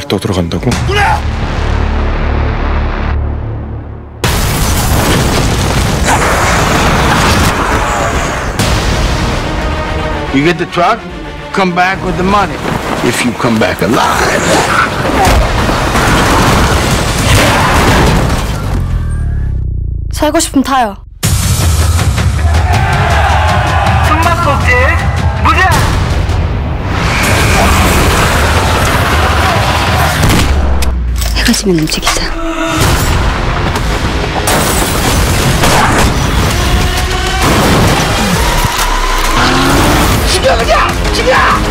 거길 떠들어간다고? You get the truck, come back with the money. If you come back alive. 살고 싶으면 타요. 해가 지면 움직이자. 죽여 그냥! 죽여!